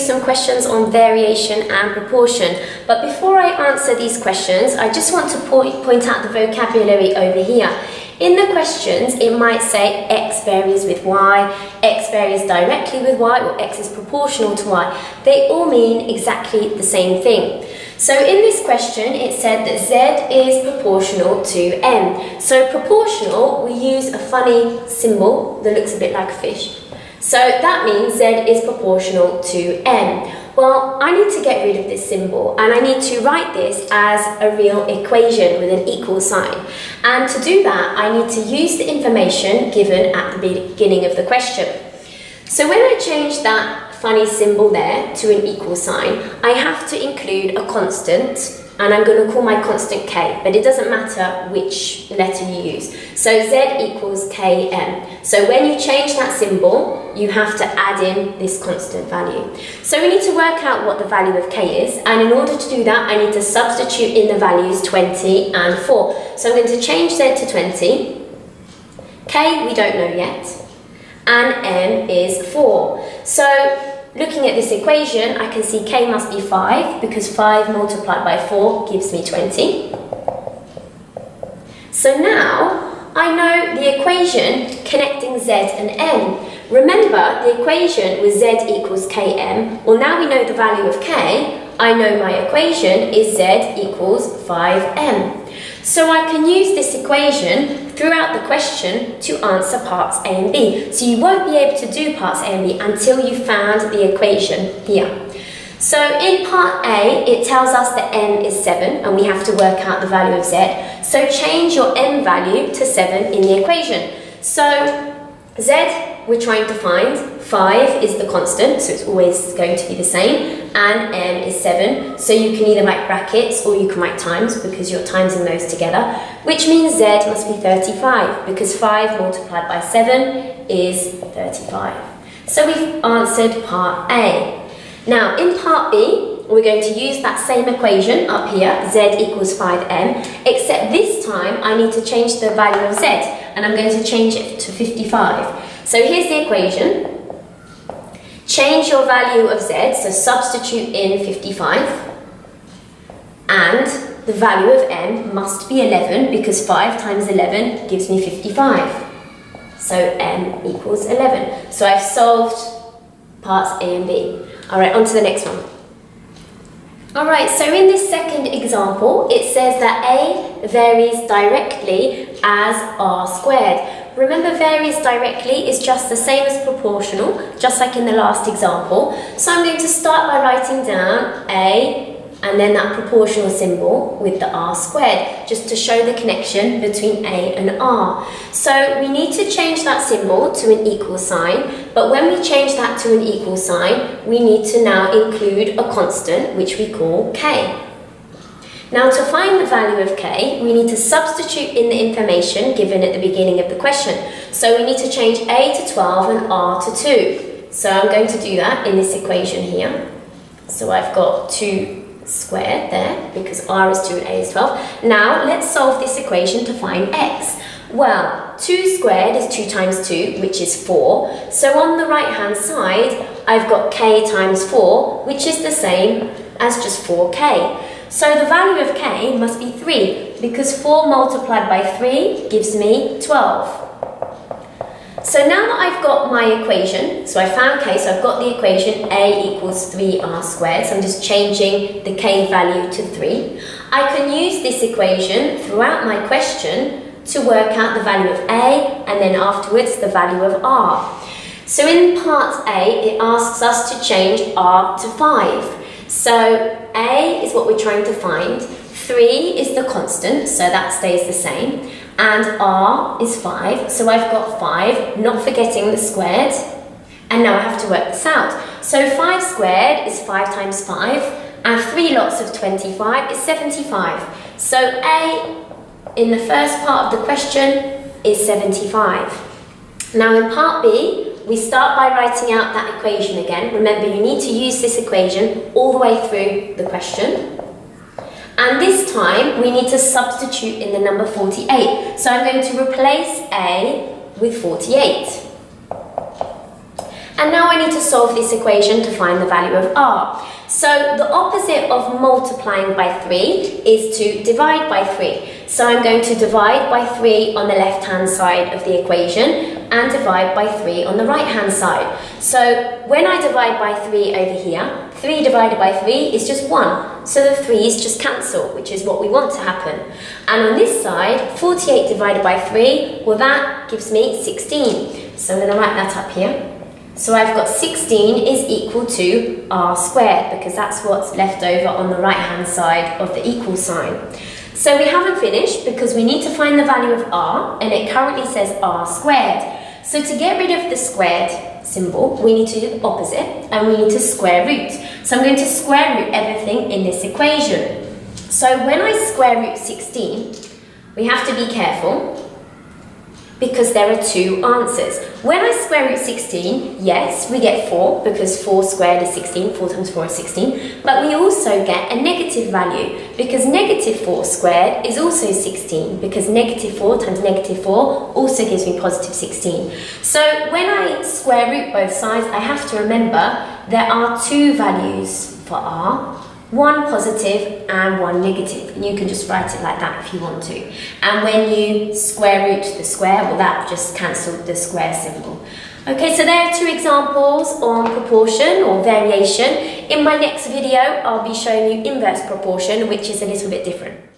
some questions on variation and proportion. But before I answer these questions, I just want to point, out the vocabulary over here. In the questions, it might say x varies with y, x varies directly with y, or x is proportional to y. They all mean exactly the same thing. So in this question, it said that z is proportional to m. So proportional, we use a funny symbol that looks a bit like a fish. So that means z is proportional to m. Well, I need to get rid of this symbol and I need to write this as a real equation with an equal sign. And to do that, I need to use the information given at the beginning of the question. So when I change that funny symbol there to an equal sign, I have to include a constant and I'm going to call my constant k, but it doesn't matter which letter you use. So z equals km. So when you change that symbol, you have to add in this constant value. So we need to work out what the value of k is, and in order to do that, I need to substitute in the values 20 and 4. So I'm going to change z to 20. k we don't know yet, and m is 4. So looking at this equation, I can see k must be 5 because 5 multiplied by 4 gives me 20. So now I know the equation connecting z and n. Remember, the equation was z equals km. Well, now we know the value of k. I know my equation is z equals 5m. So I can use this equation throughout the question to answer parts A and B. So you won't be able to do parts A and B until you found the equation here. So in part A, it tells us that n is 7 and we have to work out the value of z. So change your n value to 7 in the equation. So z we're trying to find, 5 is the constant, so it's always going to be the same, and m is 7, so you can either write brackets or you can write times because you're timesing those together, which means z must be 35 because 5 multiplied by 7 is 35. So we've answered part A. Now in part B, we're going to use that same equation up here, z equals 5m, except this time I need to change the value of z, and I'm going to change it to 55. So here's the equation. Change your value of z, so substitute in 55, and the value of m must be 11 because 5 times 11 gives me 55. So m equals 11. So I've solved parts A and B. Alright, on to the next one. Alright, so in this second example, it says that A varies directly as R squared. Remember varies directly is just the same as proportional, just like in the last example. So I'm going to start by writing down A and then that proportional symbol with the r squared, just to show the connection between a and r. So we need to change that symbol to an equal sign, but when we change that to an equal sign, we need to now include a constant, which we call k. Now to find the value of k, we need to substitute in the information given at the beginning of the question. So we need to change a to 12 and r to 2. So I'm going to do that in this equation here. So I've got 2 squared there because r is 2 and a is 12. Now let's solve this equation to find x. Well, 2 squared is 2 times 2, which is 4. So on the right hand side, I've got k times 4, which is the same as just 4k. So the value of k must be 3, because 4 multiplied by 3 gives me 12. So now that I've got my equation, so I found k, so I've got the equation a equals 3r squared, so I'm just changing the k value to 3. I can use this equation throughout my question to work out the value of a and then afterwards the value of r. So in part A, it asks us to change r to 5. So a is what we're trying to find, 3 is the constant, so that stays the same and r is 5. So I've got 5, not forgetting the squared, and now I have to work this out. So 5 squared is 5 times 5, and 3 lots of 25 is 75. So A in the first part of the question is 75. Now in part B, we start by writing out that equation again. Remember, you need to use this equation all the way through the question. And this time, we need to substitute in the number 48. So I'm going to replace A with 48. And now I need to solve this equation to find the value of r. So the opposite of multiplying by 3 is to divide by 3. So I'm going to divide by 3 on the left-hand side of the equation and divide by 3 on the right-hand side. So when I divide by 3 over here, 3 divided by 3 is just 1. So the 3's just cancel, which is what we want to happen. And on this side, 48 divided by 3, well that gives me 16. So I'm going to write that up here. So I've got 16 is equal to r squared because that's what's left over on the right hand side of the equal sign. So we haven't finished because we need to find the value of r and it currently says r squared. So to get rid of the squared symbol, we need to do the opposite and we need to square root. So I'm going to square root everything in this equation. So when I square root 16, we have to be careful because there are two answers. When I square root 16, yes, we get 4 because 4 squared is 16, 4 times 4 is 16, but we also get a negative value because negative 4 squared is also 16 because negative 4 times negative 4 also gives me positive 16. So when I square root both sides, I have to remember there are two values for r one positive and one negative. And you can just write it like that if you want to. And when you square root the square, well that just cancelled the square symbol. Okay, so there are two examples on proportion or variation. In my next video, I'll be showing you inverse proportion, which is a little bit different.